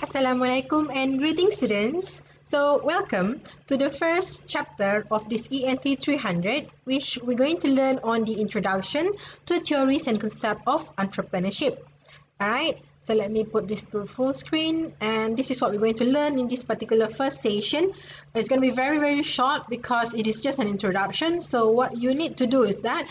Assalamualaikum and greetings students. So welcome to the first chapter of this ENT 300 which we're going to learn on the introduction to theories and concept of entrepreneurship. Alright, so let me put this to full screen and this is what we're going to learn in this particular first session. It's going to be very very short because it is just an introduction. So what you need to do is that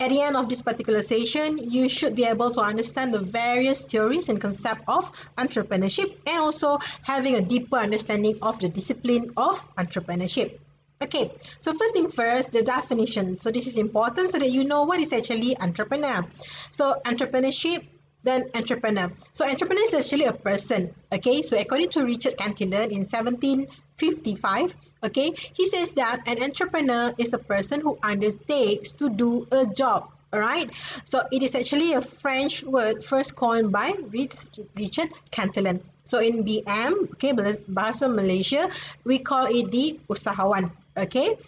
at the end of this particular session, you should be able to understand the various theories and concept of entrepreneurship and also having a deeper understanding of the discipline of entrepreneurship. Okay, so first thing first, the definition. So this is important so that you know what is actually entrepreneur. So entrepreneurship then entrepreneur. So entrepreneur is actually a person. Okay, so according to Richard Cantillon in 1755, okay, he says that an entrepreneur is a person who undertakes to do a job. Alright, so it is actually a French word first coined by Richard Cantillon. So in BM, okay, bahasa Malaysia, we call it the usahawan. Okay,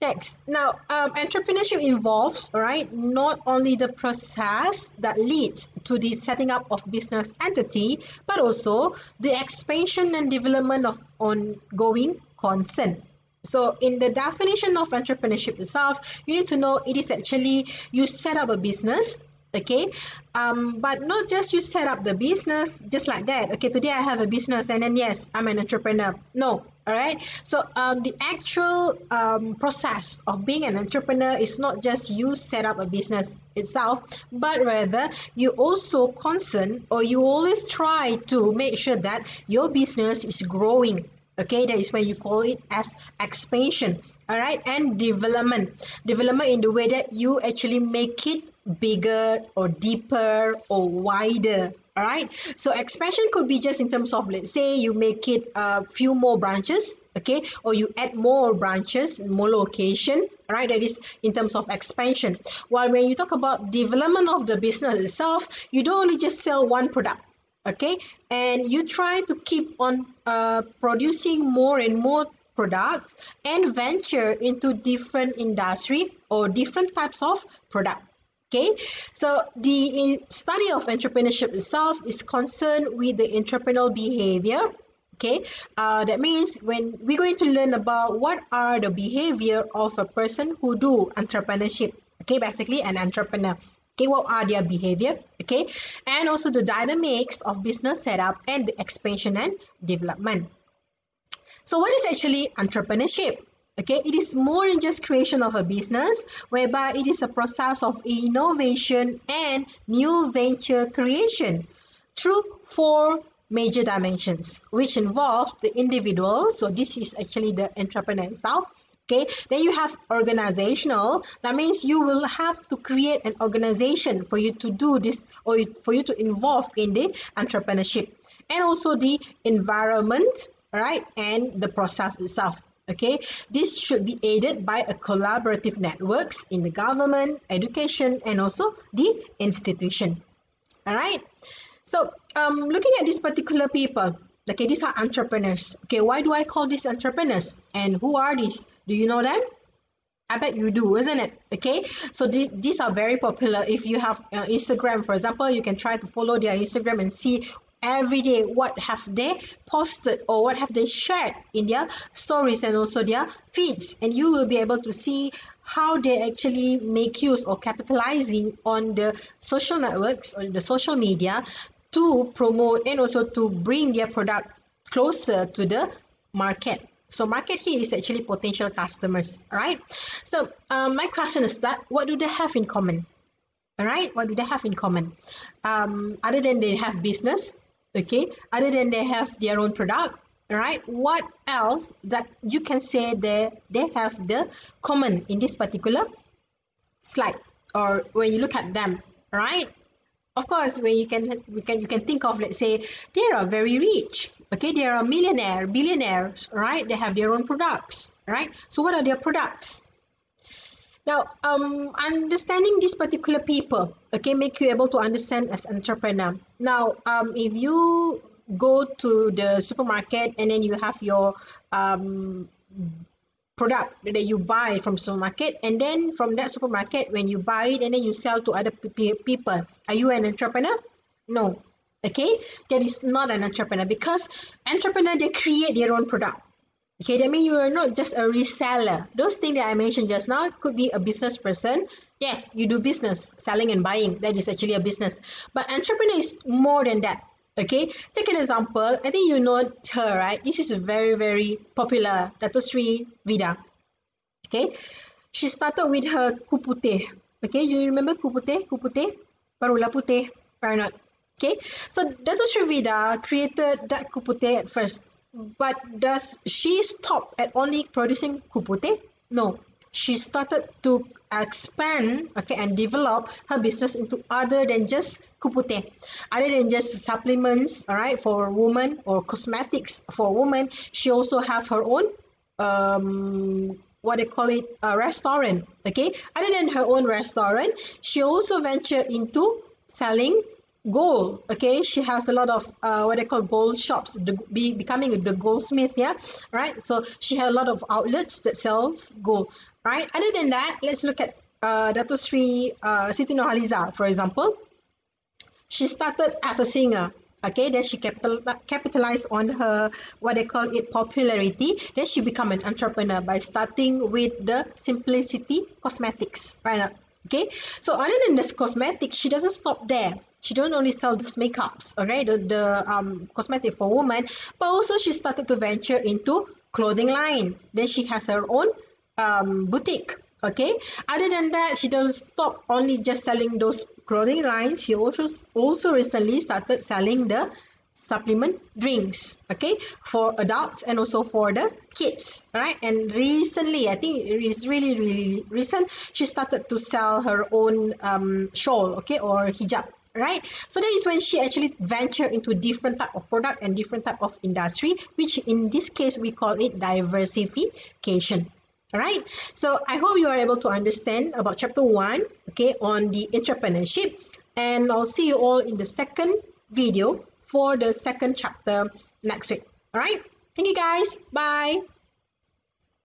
Next, now um, entrepreneurship involves, right, not only the process that leads to the setting up of business entity, but also the expansion and development of ongoing concern. So in the definition of entrepreneurship itself, you need to know it is actually you set up a business okay? Um but not just you set up the business just like that. Okay today i have a business and then yes i'm an entrepreneur. No all right so um the actual um process of being an entrepreneur is not just you set up a business itself but rather you also concern or you always try to make sure that your business is growing. Okay? That is when you call it as expansion. All right and development. Development in the way that you actually make it bigger or deeper or wider all right so expansion could be just in terms of let's say you make it a few more branches okay? Or you add more branches more location right that is in terms of expansion. While when you talk about development of the business itself you don't only just sell one product okay? And you try to keep on uh, producing more and more products and venture into different industry or different types of product okay so the study of entrepreneurship itself is concerned with the entrepreneurial behavior. Okay uh, that means when we're going to learn about what are the behavior of a person who do entrepreneurship. Okay basically an entrepreneur. Okay what are their behavior? Okay and also the dynamics of business setup and expansion and development. So what is actually entrepreneurship okay it is more than just creation of a business whereby it is a process of innovation and new venture creation through four major dimensions which involve the individual. So this is actually the entrepreneur itself. Okay then you have organizational. That means you will have to create an organization for you to do this or for you to involve in the entrepreneurship and also the environment right and the process itself okay? This should be aided by a collaborative networks in the government education and also the institution. All right so um looking at these particular people okay these are entrepreneurs. Okay why do i call these entrepreneurs? And who are these? Do you know them? I bet you do, isn't it? Okay, so th these are very popular. If you have uh, Instagram, for example, you can try to follow their Instagram and see every day what have they posted or what have they shared in their stories and also their feeds and you will be able to see how they actually make use or capitalizing on the social networks or the social media to promote and also to bring their product closer to the market so market here is actually potential customers, right So um, my question is that what do they have in common? All right, what do they have in common? Um, other than they have business, okay, other than they have their own product, right what else that you can say they, they have the common in this particular slide? Or when you look at them, right Of course, when you can, we can, you can think of, let's say, they are very rich, okay? They are a millionaire billionaires right they have their own products right so what are their products now um understanding these particular people okay make you able to understand as entrepreneur. Now um if you go to the supermarket and then you have your um product that you buy from supermarket and then from that supermarket when you buy it and then you sell to other people are you an entrepreneur? No okay? That is not an entrepreneur because entrepreneur they create their own product okay that means you are not just a reseller. Those things that i mentioned just now could be a business person. Yes you do business selling and buying. That is actually a business. But entrepreneur is more than that okay? Take an example. I think you know her right? This is a very very popular Dato Sri Vida okay? She started with her Qu Puteh okay? You remember Qu Puteh kupute barulah putih or not? Okay? So Dato Sri Vida created that Qu Puteh at first but does she stop at only producing Qu Puteh no. She started to expand okay and develop her business into other than just Qu Puteh other than just supplements all right for women or cosmetics for women she also have her own um what they call it a restaurant okay? Other than her own restaurant she also ventured into selling gold okay? She has a lot of uh, what they call gold shops the, be becoming the goldsmith yeah? Right? So she had a lot of outlets that sells gold right? Other than that let's look at uh, Dato Sri uh, Siti Nurhaliza for example. She started as a singer okay? Then she capital capitalized on her what they call it popularity. Then she become an entrepreneur by starting with the SimplySiti cosmetics right okay? So other than this cosmetic she doesn't stop there. She don't only sell those makeups all right the, the um cosmetic for women but also she started to venture into clothing line. Then she has her own um boutique okay? Other than that she don't stop only just selling those clothing lines. She also also recently started selling the supplement drinks okay for adults and also for the kids right and recently i think it is really really recent she started to sell her own um shawl okay or hijab right so that is when she actually venture into different type of product and different type of industry which in this case we call it diversification all right so i hope you are able to understand about chapter one okay on the entrepreneurship. And i'll see you all in the second video for the second chapter next week. All right? Thank you guys. Bye